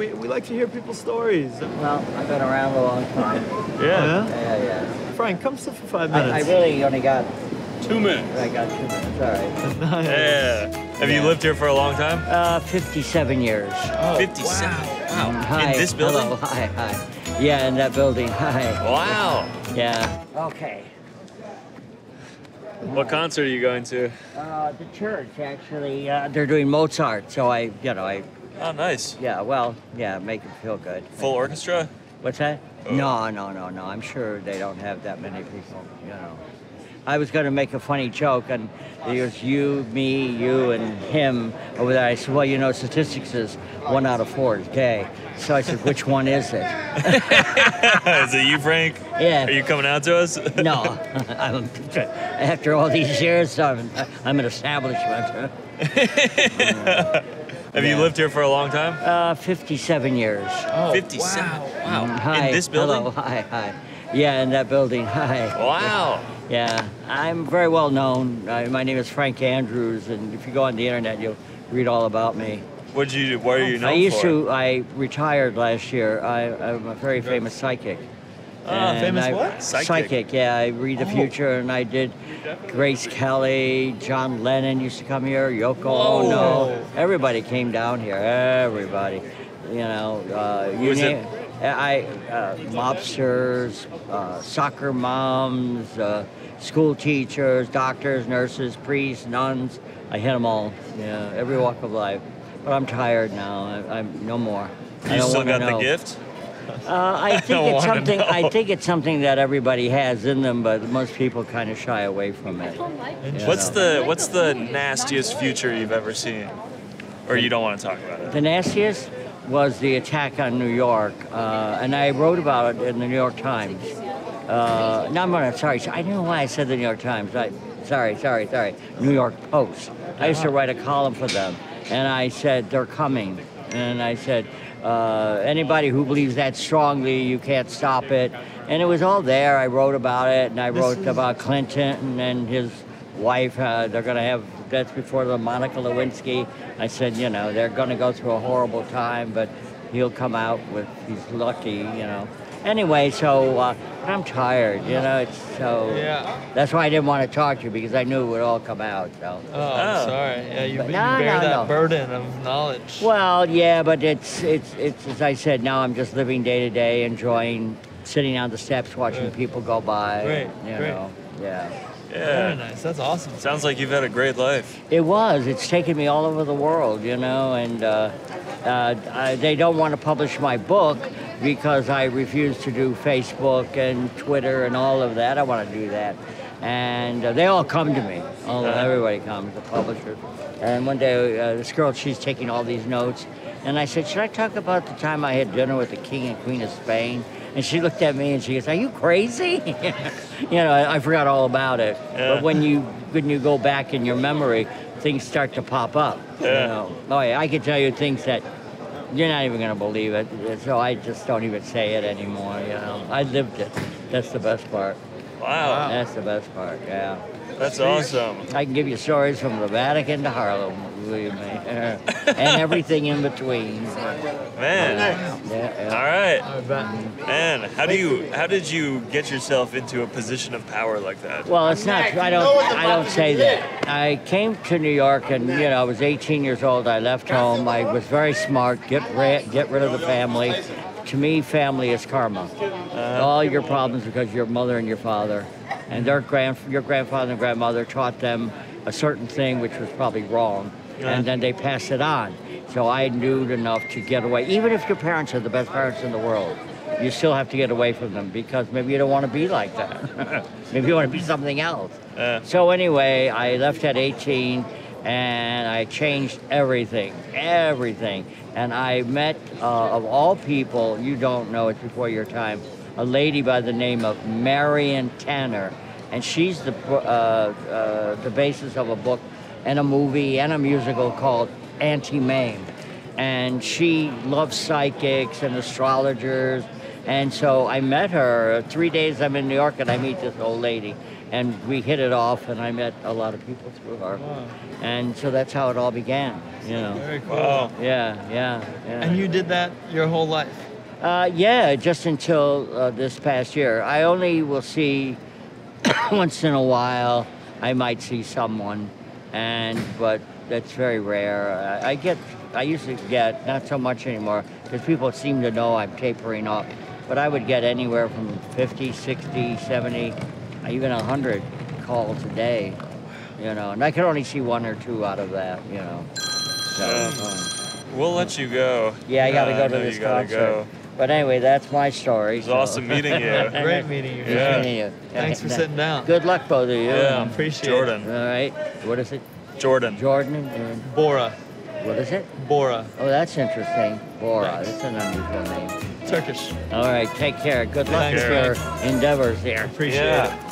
We, we like to hear people's stories. Well, I've been around a long time. Yeah. Yeah, yeah. Frank, come sit for five I, I really only got, Two minutes. I got two minutes. All right. Yeah. Have you lived here for a long time? Uh, 57 years. 57. Wow. Hi. In this building? Hello. Hi, hi. Yeah, in that building. Hi. Wow. Yeah. Okay. What concert are you going to? Uh, the church, actually, uh, they're doing Mozart, so I, you know, I, Oh, nice. yeah, well, yeah, make it feel good. Full orchestra? What's that? Oh. No, no, no, no. I'm sure they don't have that many people, you know. I was going to make a funny joke, and it was you, me, you, and him over there. I said, well, you know, statistics is one out of four is gay. So I said, which one is it? Is it you, Frank? Yeah. Are you coming out to us? No, I'm, after all these years, I'm, I'm an establishment. Have you lived here for a long time? Uh, 57 years. 57. Wow. Hi. In this building? Hello. Hi. Hi. Yeah, in that building. Hi. Wow. Yeah, I'm very well known. Uh, my name is Frank Andrews, and if you go on the internet, you'll read all about me. What did you do? What are you known I used for? to. I retired last year. I, I'm a very famous psychic. Ah, And famous I- what? Psychic. Yeah, I read the Oh. future, and I did. Grace Kelly, John Lennon used to come here. Yoko Whoa. Ono. Everybody came down here. Everybody. You know, uh, you Was it- I uh, mobsters, uh, soccer moms, uh, school teachers, doctors, nurses, priests, nuns. I hit them all. Yeah, every walk of life. But I'm tired now. I, I'm no more. I You still got the gift? Uh, I don't think it's something. know. I think it's something that everybody has in them, but most people kind of shy away from it. you What's know. the What's the nastiest future you've ever seen? Or you don't want to talk about it? The nastiest was the attack on New York, uh, and I wrote about it in the New York Times. Uh, no, I'm gonna, sorry, I don't know why I said the New York Times. I, sorry, sorry, sorry. New York Post. I used to write a column for them, and I said they're coming, and I said uh, anybody who believes that strongly, you can't stop it. And it was all there. I wrote about it, and I wrote is- about Clinton and his wife. Uh, they're going to have that's before the Monica Lewinsky. I said, you know, they're going to go through a horrible time, but he'll come out with he's lucky, you know. Anyway, so uh, I'm tired, you know. It's so. Yeah. That's why I didn't want to talk to you because I knew it would all come out. So. Oh, Oh. sorry. Yeah, you, But you no, bear no, that no. burden of knowledge. Well, yeah, but it's it's it's as I said. Now I'm just living day to day, enjoying sitting on the steps, watching Right. people go by. Great, You great. know. Yeah. Very nice. That's awesome. Sounds like you've had a great life. It was. It's taken me all over the world, you know, and uh, uh, I, they don't want to publish my book because I refuse to do Facebook and Twitter and all of that. I want to do that. And uh, they all come to me. All, Uh-huh. everybody comes, the publisher. And one day, uh, this girl, she's taking all these notes. And I said, Should I talk about the time I had dinner with the King and Queen of Spain? And she looked at me and she goes, Are you crazy? you know, I, I forgot all about it. Yeah. But when you when you go back in your memory, things start to pop up. You know? Oh yeah, I can tell you things that you're not even gonna believe it. So I just don't even say it anymore. You know, I lived it. That's the best part. Wow. That's the best part. Yeah. That's awesome. I can give you stories from the Vatican to Harlem, believe me, and everything in between. Man. Yeah, yeah. All right. Man, how do you how did you get yourself into a position of power like that? Well, it's not. I don't. I don't say that. I came to New York, and you know, I was 18 years old. I left home. I was very smart. Get rid, get rid of the family. To me, family is karma. All your problems because your mother and your father, and their grand, your grandfather and grandmother taught them a certain thing which was probably wrong, and then they passed it on. So I knew enough to get away. Even if your parents are the best parents in the world, you still have to get away from them because maybe you don't want to be like that. maybe you want to be something else. Yeah. So anyway, I left at 18 and I changed everything, everything. And I met, uh, of all people, you don't know it before your time, a lady by the name of Marion Tanner. And she's the, uh, uh, the basis of a book and a movie and a musical called Auntie Mame. And she loves psychics and astrologers. And so I met her. Three days I'm in New York and I meet this old lady. and we hit it off, and I met a lot of people through her, Wow. and so that's how it all began. You know. Very cool. Wow. Yeah, yeah, yeah. And you did that your whole life? Uh, yeah, just until uh, this past year. I only will see once in a while. I might see someone, and but that's very rare. I, I get, I used to get not so much anymore because people seem to know I'm tapering off. But I would get anywhere from 50, 60, 70, even 100 calls a day, you know, and I can only see one or two out of that, you know. So, um, We'll let you go. yeah, I got to go I to this gotta concert. go. But anyway, that's my story. It was awesome meeting you. Great meeting you. Yeah. meeting you. Thanks for sitting down. Good luck, both of you. Yeah. Appreciate it. Jordan. All right. What is it? Jordan. Jordan? and- Bora. What is it? Bora. Oh, that's interesting. Bora. Thanks. That's an unusual name. Turkish. All right. Take care. Good luck Thanks, with your endeavors there. Appreciate Yeah. it.